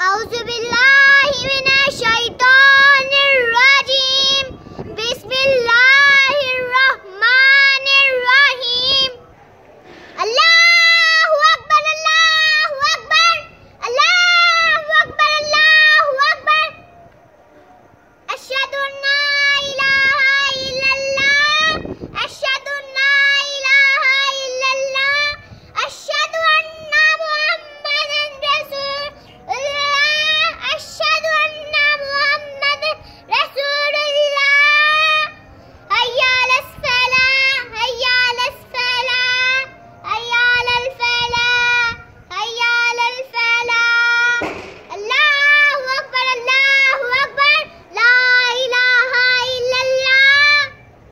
I'll do Auzubillah.